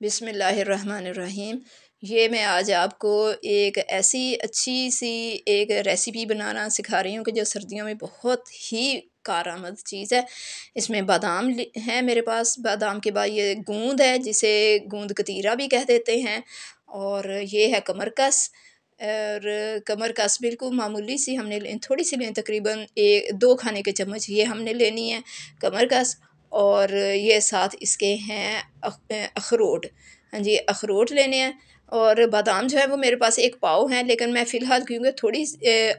बिसमीम ये मैं आज आपको एक ऐसी अच्छी सी एक रेसिपी बनाना सिखा रही हूँ कि जो सर्दियों में बहुत ही कारआमद चीज़ है। इसमें बादाम है मेरे पास। बादाम के बाद ये गूंद है, जिसे गूंद कतीरा भी कह देते हैं। और ये है कमरकस। और कमरकस बिल्कुल मामूली सी हमने थोड़ी सी लें तकरीबन एक दो खाने के चम्मच ये हमने लेनी है। कमरकस और ये साथ इसके हैं अखरोट। हाँ जी, अखरोट लेने हैं और बादाम जो है वो मेरे पास एक पाव है, लेकिन मैं फ़िलहाल क्योंकि थोड़ी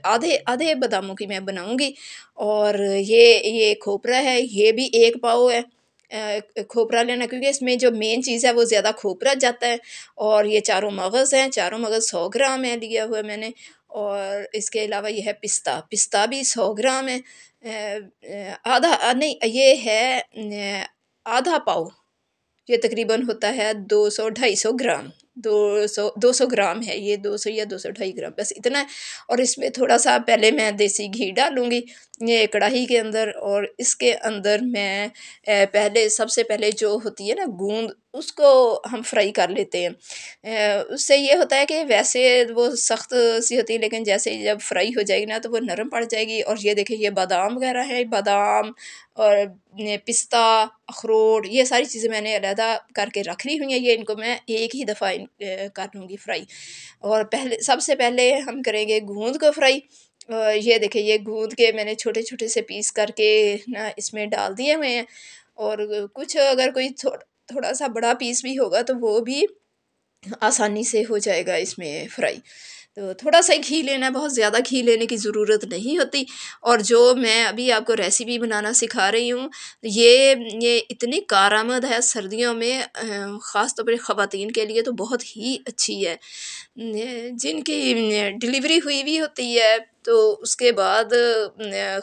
आधे आधे बादामों की मैं बनाऊँगी और ये ये खोपरा है, ये भी एक पाव है खोपरा लेना क्योंकि इसमें जो मेन चीज़ है वो ज़्यादा खोपरा जाता है और ये चारों मगज़ हैं, चारों मगज़ सौ ग्राम है लिया हुआ मैंने और इसके अलावा यह है पिस्ता पिस्ता भी सौ ग्राम है आधा नहीं, ये है आधा पाव। ये तकरीबन होता है दो सौ ढाई सौ ग्राम। दो सौ दो सौ ग्राम है ये, दो सौ या दो सौ ढाई ग्राम। बस इतना है और इसमें थोड़ा सा पहले मैं देसी घी डालूँगी। ये कढ़ाई के अंदर और इसके अंदर मैं पहले, सबसे पहले जो होती है ना गूंद, उसको हम फ्राई कर लेते हैं। उससे ये होता है कि वैसे वो सख्त सी होती है, लेकिन जैसे जब फ्राई हो जाएगी ना तो वो नरम पड़ जाएगी। और ये देखिए, ये बादाम वगैरह है, बादाम और पिस्ता, अखरोट, ये सारी चीज़ें मैंने अलहदा करके रख ली हुई हैं। ये इनको मैं एक ही दफ़ा कर लूँगी फ्राई। और पहले, सबसे पहले हम करेंगे गूंद को फ्राई। ये देखिए ये गूंद के मैंने छोटे छोटे से पीस करके ना इसमें डाल दिए हुए हैं और कुछ अगर कोई थो, थोड़ा सा बड़ा पीस भी होगा तो वो भी आसानी से हो जाएगा इसमें फ्राई। तो थोड़ा सा घी लेना बहुत ज़्यादा घी लेने की ज़रूरत नहीं होती और जो मैं अभी आपको रेसिपी बनाना सिखा रही हूँ ये ये इतनी कारआमद है सर्दियों में ख़ास तौर तो पर ख़वातीन के लिए तो बहुत ही अच्छी है। जिनकी डिलीवरी हुई भी होती है तो उसके बाद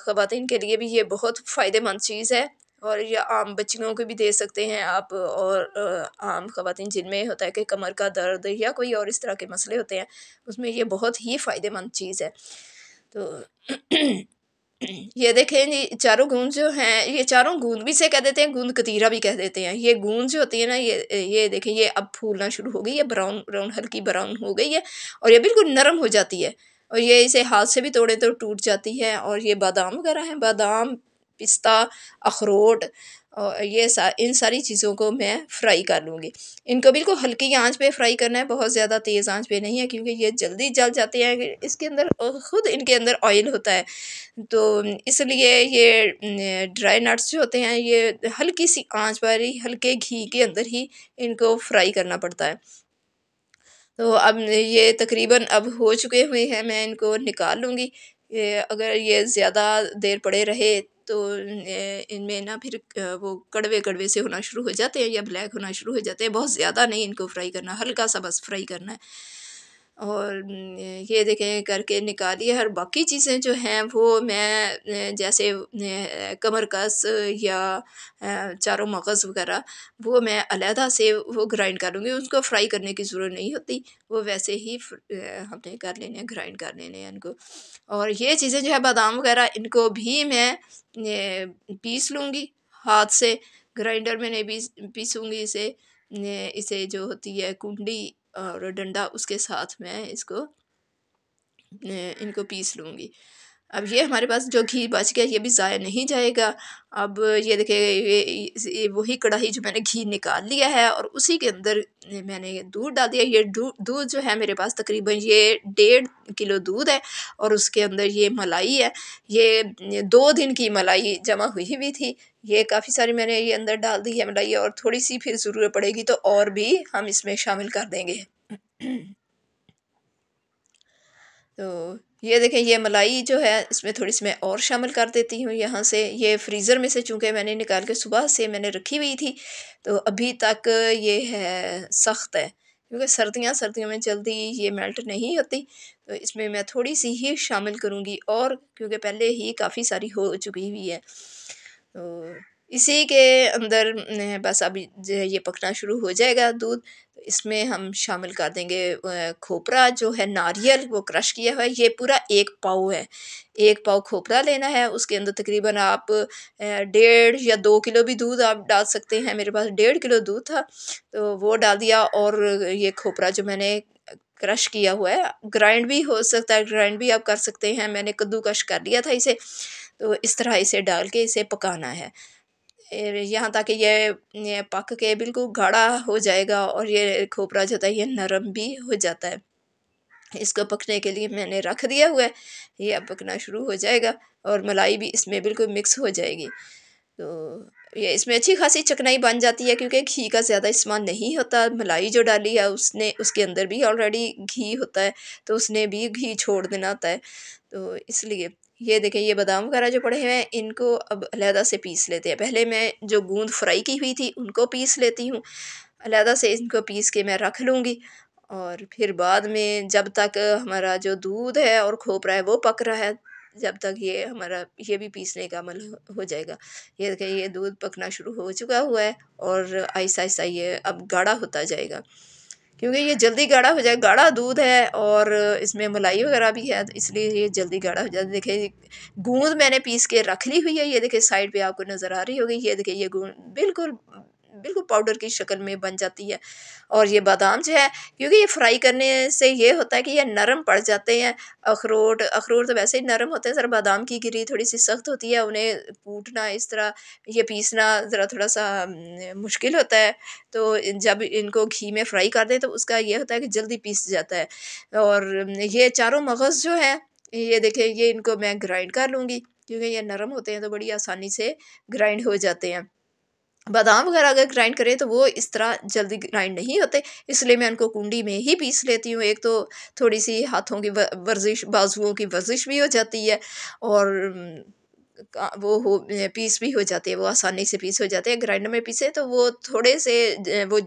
ख़वातीन के लिए भी ये बहुत फ़ायदेमंद चीज़ है और या आम बच्चियों को भी दे सकते हैं आप और आम ख़वातीन जिनमें होता है कि कमर का दर्द या कोई और इस तरह के मसले होते हैं, उसमें ये बहुत ही फ़ायदेमंद चीज़ है। तो ये देखें ये चारों गूंद जो हैं, ये चारों गूंद भी से कह देते हैं गूंद कतीरा भी कह देते हैं। ये गूंद जो होती है ना, ये ये देखें, ये अब फूलना शुरू हो गई है, ब्राउन ब्राउन, हल्की ब्राउन हो गई है और ये बिल्कुल नरम हो जाती है। और ये इसे हाथ से भी तोड़े तो टूट जाती है और ये बादाम वगैरह हैं, बादाम, पिस्ता, अखरोट और ये सा, इन सारी चीज़ों को मैं फ्राई कर लूँगी। इनको बिल्कुल हल्की आँच पे फ्राई करना है, बहुत ज़्यादा तेज़ आँच पे नहीं है क्योंकि ये जल्दी जल जाते हैं इसके अंदर ख़ुद इनके अंदर ऑयल होता है। तो इसलिए ये ड्राई नट्स जो होते हैं, ये हल्की सी आँच पर ही, हल्के घी के अंदर ही इनको फ्राई करना पड़ता है। तो अब ये तकरीबन अब हो चुके हुए हैं, मैं इनको निकाल लूँगी। अगर ये ज़्यादा देर पड़े रहे तो इनमें ना फिर वो कड़वे कड़वे से होना शुरू हो जाते हैं या ब्लैक होना शुरू हो जाते हैं। बहुत ज़्यादा नहीं इनको फ्राई करना, हल्का सा बस फ्राई करना है। और ये देखें, करके निकालिए और बाकी चीज़ें जो हैं, वो मैं, जैसे कमर कस या चारों मगज़ वगैरह, वो मैं अलहदा से वो ग्राइंड कर लूँगी, उसको फ्राई करने की ज़रूरत नहीं होती। वो वैसे ही हमने कर लेने हैं, ग्राइंड कर लेने हैं इनको। और ये चीज़ें जो है, बादाम वगैरह, इनको भी मैं पीस लूँगी हाथ से, ग्राइंडर में नहीं पीस, पीसूँगी इसे इसे जो होती है, कुंडी और डंडा उसके साथ मैं इसको इनको पीस लूँगी। अब ये हमारे पास जो घी बच गया, ये भी ज़ाया नहीं जाएगा। अब ये देखिए, ये वही कढ़ाई जो मैंने घी निकाल लिया है और उसी के अंदर मैंने दूध डाल दिया। ये दूध जो है मेरे पास तकरीबन ये डेढ़ किलो दूध है और उसके अंदर ये मलाई है। ये दो दिन की मलाई जमा हुई हुई थी। ये काफ़ी सारी मैंने ये अंदर डाल दी है मलाई और थोड़ी सी फिर ज़रूरत पड़ेगी तो और भी हम इसमें शामिल कर देंगे। तो ये देखें, ये मलाई जो है, इसमें थोड़ी सी मैं और शामिल कर देती हूँ। यहाँ से ये फ्रीज़र में से चूँकि मैंने निकाल के सुबह से मैंने रखी हुई थी तो अभी तक ये है, सख्त है। क्योंकि सर्दियाँ, सर्दियों में जल्दी ये मेल्ट नहीं होती तो इसमें मैं थोड़ी सी ही शामिल करूँगी और क्योंकि पहले ही काफ़ी सारी हो चुकी हुई है। तो इसी के अंदर बस अभी जो है, ये पकना शुरू हो जाएगा दूध। इसमें हम शामिल कर देंगे खोपरा जो है नारियल, वो क्रश किया हुआ है, ये पूरा एक पाव है। एक पाव खोपरा लेना है, उसके अंदर तकरीबन आप डेढ़ या दो किलो भी दूध आप डाल सकते हैं। मेरे पास डेढ़ किलो दूध था तो वो डाल दिया और ये खोपरा जो मैंने क्रश किया हुआ है, ग्राइंड भी हो सकता है, ग्राइंड भी आप कर सकते हैं। मैंने कद्दूकश कर लिया था इसे तो इस तरह इसे डाल के इसे पकाना है। यहाँ तक ये ये पक के बिल्कुल गाढ़ा हो जाएगा और ये खोपरा जो होता है ये नरम भी हो जाता है। इसको पकने के लिए मैंने रख दिया हुआ है। ये अब पकना शुरू हो जाएगा और मलाई भी इसमें बिल्कुल मिक्स हो जाएगी। तो ये इसमें अच्छी खासी चकनाई बन जाती है क्योंकि घी का ज़्यादा इस्तेमाल नहीं होता। मलाई जो डाली है उसने, उसके अंदर भी ऑलरेडी घी होता है तो उसने भी घी छोड़ देना होता है। तो इसलिए ये देखें, ये बादाम वगैरह जो पड़े हुए हैं, इनको अब अलहदा से पीस लेते हैं। पहले मैं जो गूंद फ्राई की हुई थी, उनको पीस लेती हूँ। अलहदा से इनको पीस के मैं रख लूँगी और फिर बाद में जब तक हमारा जो दूध है और खोपरा है, वो पक रहा है, जब तक ये हमारा, ये भी पीसने का अमल हो जाएगा। ये देखें, ये दूध पकना शुरू हो चुका हुआ है और आहिस्ता आहिस्ता ये अब गाढ़ा होता जाएगा। क्योंकि ये जल्दी गाढ़ा हो जाए, गाढ़ा दूध है और इसमें मलाई वगैरह भी है, इसलिए ये जल्दी गाढ़ा हो जाए। देखिए, गूंद मैंने पीस के रख ली हुई है, ये देखिए साइड पे आपको नज़र आ रही होगी, ये देखिए, ये गूंद बिल्कुल बिल्कुल पाउडर की शक्ल में बन जाती है। और ये बादाम जो है, क्योंकि ये फ्राई करने से ये होता है कि ये नरम पड़ जाते हैं। अखरोट अखरोट तो वैसे ही नरम होते हैं, ज़रा बादाम की गिरी थोड़ी सी सख्त होती है, उन्हें कूटना, इस तरह ये पीसना ज़रा थोड़ा सा मुश्किल होता है। तो जब इनको घी में फ्राई कर दें तो उसका ये होता है कि जल्दी पीस जाता है। और ये चारों मगज़ जो है, ये देखें, ये इनको मैं ग्राइंड कर लूँगी, क्योंकि ये नरम होते हैं तो बड़ी आसानी से ग्राइंड हो जाते हैं। बादाम वगैरह अगर ग्राइंड करें तो वो इस तरह जल्दी ग्राइंड नहीं होते, इसलिए मैं उनको कुंडी में ही पीस लेती हूँ। एक तो थोड़ी सी हाथों की वर्जिश, बाजुओं की वर्जिश भी हो जाती है और वो हो पीस भी हो जाती है, वो आसानी से पीस हो जाते हैं, ग्राइंडर में पीसे तो वो थोड़े से वो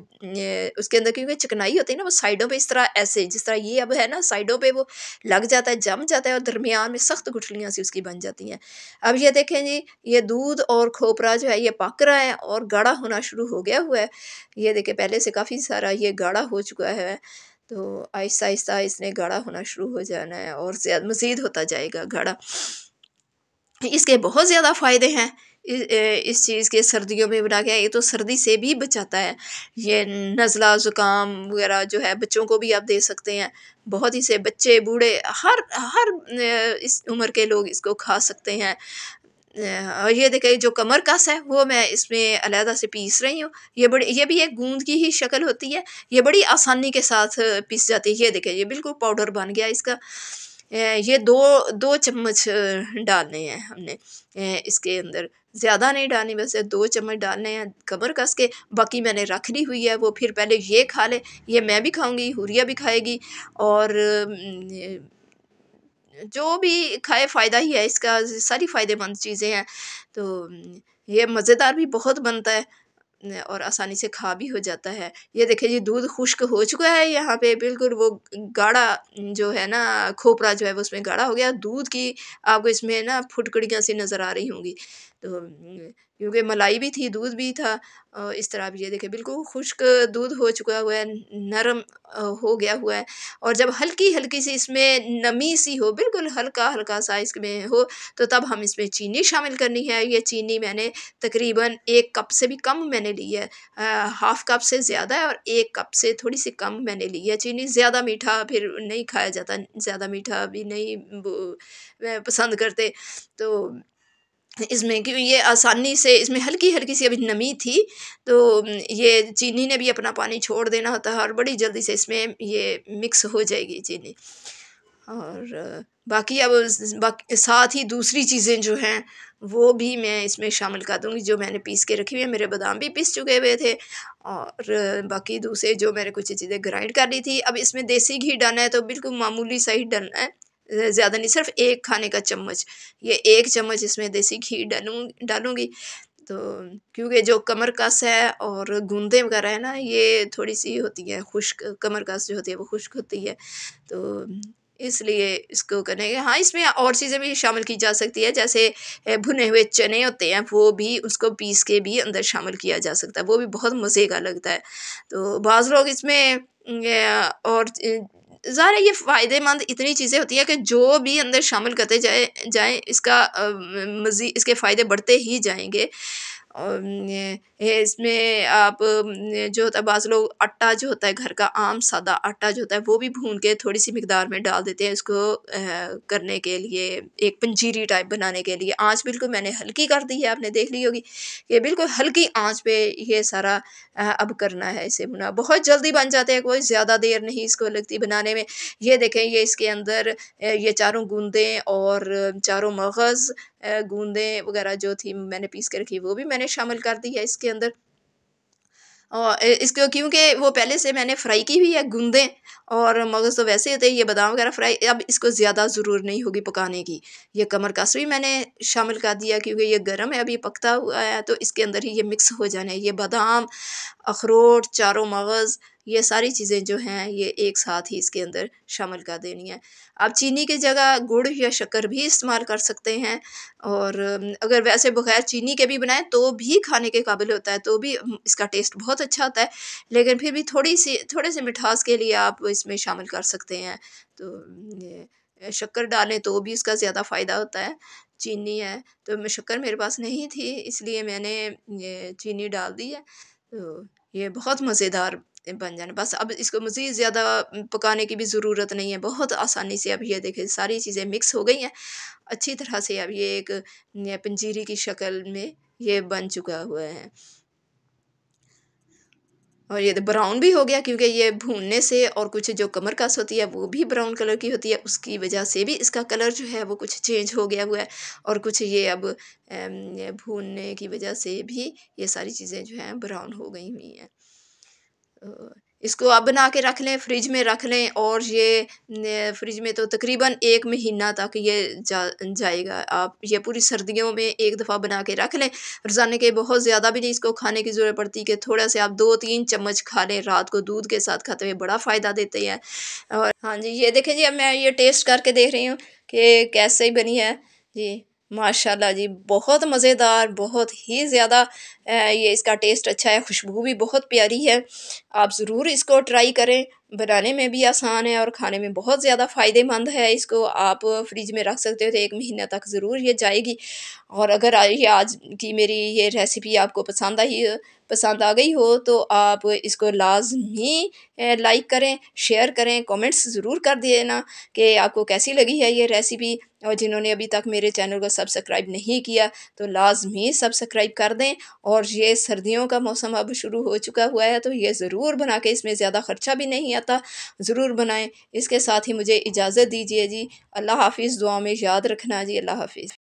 उसके अंदर क्योंकि चिकनाई होती है ना, वो साइडों पे इस तरह ऐसे, जिस तरह ये अब है ना, साइडों पे वो लग जाता है, जम जाता है और दरमियान में सख्त गुठलियाँ सी उसकी बन जाती हैं। अब ये देखें जी, ये दूध और खोपरा जो है, ये पक रहा है और गाढ़ा होना शुरू हो गया हुआ है। ये देखें, पहले से काफ़ी सारा ये गाढ़ा हो चुका है तो आहिस्ता आहिस्ता इसने गाढ़ा होना शुरू हो जाना है और ज़्यादा, मज़ीद होता जाएगा गाढ़ा। इसके बहुत ज़्यादा फ़ायदे हैं। इस चीज़ के सर्दियों में बना के, ये तो सर्दी से भी बचाता है। ये नज़ला, ज़ुकाम वगैरह जो है, बच्चों को भी आप दे सकते हैं। बहुत ही से बच्चे, बूढ़े, हर हर इस उम्र के लोग इसको खा सकते हैं। और ये देखिए जो कमर कस है, वो मैं इसमें अलहदा से पीस रही हूँ। ये बड़ी, ये भी एक गूंद की ही शक्ल होती है। ये बड़ी आसानी के साथ पीस जाती है। ये देखिए ये बिल्कुल पाउडर बन गया इसका। ये दो दो चम्मच डालने हैं हमने। इसके अंदर ज़्यादा नहीं डालनी वैसे दो चम्मच डालने हैं कमर कस के। बाकी मैंने रख ली हुई है, वो फिर पहले ये खा ले, ये मैं भी खाऊँगी, हुरिया भी खाएगी और जो भी खाए फ़ायदा ही है, इसका सारी फ़ायदेमंद चीज़ें हैं। तो ये मज़ेदार भी बहुत बनता है। और आसानी से खा भी हो जाता है। ये देखिए जी, दूध खुश्क हो चुका है यहाँ पे, बिल्कुल वो गाढ़ा जो है ना, खोपरा जो है वो उसमें गाढ़ा हो गया। दूध की आपको इसमें ना फुटकड़ियाँ सी नज़र आ रही होंगी। तो क्योंकि मलाई भी थी, दूध भी था और इस तरह भी ये देखें, बिल्कुल खुश्क दूध हो चुका हुआ है, नरम हो गया हुआ है और जब हल्की हल्की सी इसमें नमी सी हो, बिल्कुल हल्का हल्का सा इसमें हो तो तब हम इसमें चीनी शामिल करनी है। ये चीनी मैंने तकरीबन एक कप से भी कम मैंने ली है हाफ़ कप से ज़्यादा है और एक कप से थोड़ी सी कम मैंने ली है। चीनी ज़्यादा मीठा फिर नहीं खाया जाता, ज़्यादा मीठा भी नहीं पसंद करते तो इसमें क्योंकि ये आसानी से इसमें हल्की हल्की सी अभी नमी थी तो ये चीनी ने भी अपना पानी छोड़ देना होता है और बड़ी जल्दी से इसमें ये मिक्स हो जाएगी चीनी। और बाकी अब बाकी, साथ ही दूसरी चीज़ें जो हैं, वो भी मैं इसमें शामिल कर दूँगी, जो मैंने पीस के रखी हुई है। मेरे बादाम भी पीस चुके हुए थे और बाकी दूसरे जो मैंने कुछ चीज़ें ग्राइंड कर ली थी। अब इसमें देसी घी डालना है तो बिल्कुल मामूली सा ही डालना है। ज़्यादा नहीं, सिर्फ़ एक खाने का चम्मच। ये एक चम्मच इसमें देसी घी डालूँ, डालूँगी। तो क्योंकि जो कमर कस है और गूंदे वगैरह है ना, ये थोड़ी सी होती है, खुश्क कमर कस जो होती है वो खुश्क होती है। तो इसलिए इसको करने के हाँ इसमें और चीज़ें भी शामिल की जा सकती है, जैसे भुने हुए चने होते हैं, वो भी उसको पीस के भी अंदर शामिल किया जा सकता है। वो भी बहुत मज़े का लगता है। तो बाज़ लोग इसमें और ज़ाहिर है ये फ़ायदेमंद इतनी चीज़ें होती हैं कि जो भी अंदर शामिल करते जाए, जाएँ, इसका मज़ी, इसके फ़ायदे बढ़ते ही जाएँगे। और इसमें आप जो होता है, बाज़ लोग आटा जो होता है, घर का आम सादा आटा जो होता है, वो भी भून के थोड़ी सी मकदार में डाल देते हैं इसको करने के लिए, एक पंजीरी टाइप बनाने के लिए। आँच बिल्कुल मैंने हल्की कर दी है, आपने देख ली होगी। ये बिल्कुल हल्की आँच पे ये सारा अब करना है इसे बुना बहुत जल्दी बन जाते हैं, कोई ज़्यादा देर नहीं इसको लगती बनाने में। ये देखें, ये इसके अंदर ये चारों गूंदें और चारों मगज़ गूंदें वगैरह जो थी मैंने पीस के रखी, वो भी मैंने शामिल कर दी है इसके अंदर। और इसको, क्योंकि वो पहले से मैंने फ्राई की हुई है गूंदें, और मगज़ तो वैसे होते हैं ये बादाम वगैरह फ्राई, अब इसको ज़्यादा ज़रूर नहीं होगी पकाने की। ये कमर कस भी मैंने शामिल कर दिया, क्योंकि ये गर्म है, अभी पकता हुआ है तो इसके अंदर ही ये मिक्स हो जाने ये बादाम, अखरोट, चारों मगज़ ये सारी चीज़ें जो हैं, ये एक साथ ही इसके अंदर शामिल कर देनी है। आप चीनी की जगह गुड़ या शक्कर भी इस्तेमाल कर सकते हैं और अगर वैसे बगैर चीनी के भी बनाएँ तो भी खाने के काबिल होता है तो भी इसका टेस्ट बहुत अच्छा होता है, लेकिन फिर भी थोड़ी सी, थोड़े से मिठास के लिए आप इसमें शामिल कर सकते हैं। तो शक्कर डालें तो भी इसका ज़्यादा फ़ायदा होता है, चीनी है तो शक्कर मेरे पास नहीं थी, इसलिए मैंने ये चीनी डाल दी है तो ये बहुत मज़ेदार बन जाना। बस अब इसको मज़ीद ज़्यादा पकाने की भी ज़रूरत नहीं है। बहुत आसानी से अब ये देखें, सारी चीज़ें मिक्स हो गई हैं। अच्छी तरह से अब ये एक पंजीरी की शक्ल में ये बन चुका हुआ है। और ये तो ब्राउन भी हो गया क्योंकि ये भूनने से और कुछ जो कमर कस होती है, वो भी ब्राउन कलर की होती है। उसकी वजह से भी इसका कलर जो है, वो कुछ चेंज हो गया हुआ है। और कुछ ये अब भूनने की वजह से भी ये सारी चीज़ें जो हैं, ब्राउन हो गई हुई हैं। इसको आप बना के रख लें, फ्रिज में रख लें और ये फ्रिज में तो तकरीबन एक महीना तक ये जा, जाएगा। आप ये पूरी सर्दियों में एक दफ़ा बना के रख लें। रोज़ाने के बहुत ज़्यादा भी नहीं इसको खाने की ज़रूरत पड़ती कि थोड़ा से आप दो तीन चम्मच खा लें। रात को दूध के साथ खाते हुए बड़ा फ़ायदा देते हैं। और हाँ जी, ये देखें जी, अब मैं ये टेस्ट करके देख रही हूँ कि कैसे बनी है। जी। माशाल्लाह जी, बहुत मज़ेदार, बहुत ही ज़्यादा ये इसका टेस्ट अच्छा है, खुशबू भी बहुत प्यारी है। आप ज़रूर इसको ट्राई करें, बनाने में भी आसान है और खाने में बहुत ज़्यादा फ़ायदेमंद है इसको। आप फ्रिज में रख सकते हो तो एक महीना तक ज़रूर ये जाएगी। और अगर ये आज की मेरी ये रेसिपी आपको पसंद आई पसंद आ गई हो तो आप इसको लाजमी लाइक करें शेयर करें कमेंट्स ज़रूर कर देना कि आपको कैसी लगी है ये रेसिपी और जिन्होंने अभी तक मेरे चैनल को सब्सक्राइब नहीं किया तो लाजमी सब्सक्राइब कर दें और ये सर्दियों का मौसम अब शुरू हो चुका हुआ है तो ये ज़रूर बना के इसमें ज़्यादा ख़र्चा भी नहीं आता, ज़रूर बनाएँ। इसके साथ ही मुझे इजाज़त दीजिए जी। अल्लाह हाफिज़, दुआ में याद रखना जी। अल्लाह हाफिज़।